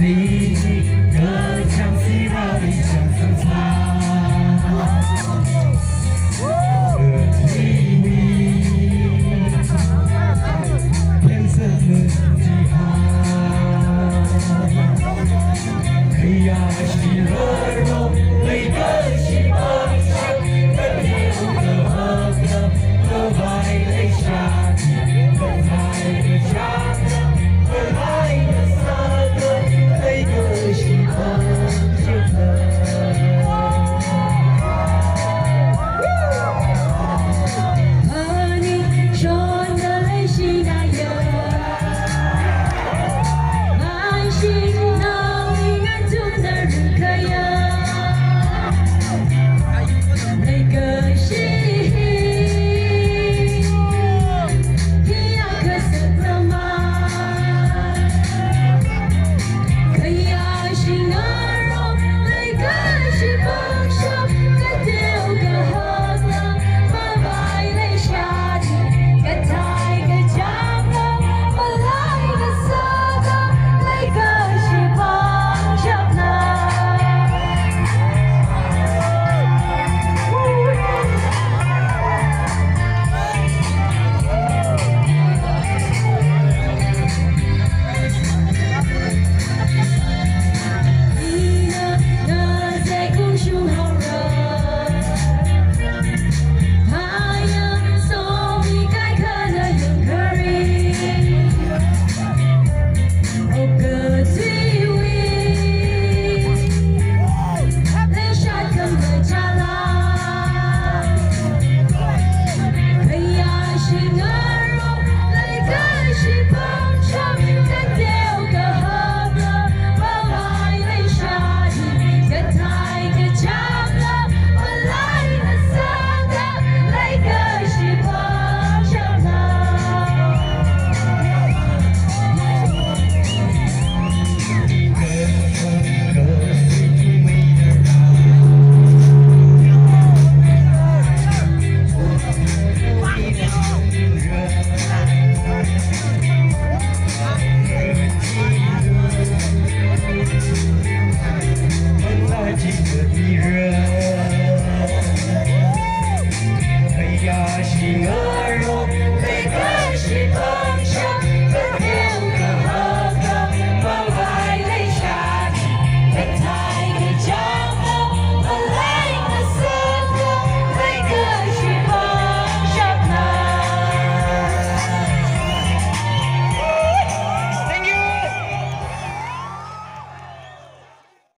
离情更像离了弦的弓拉，和你天色已暗，黑暗。yaşlılar o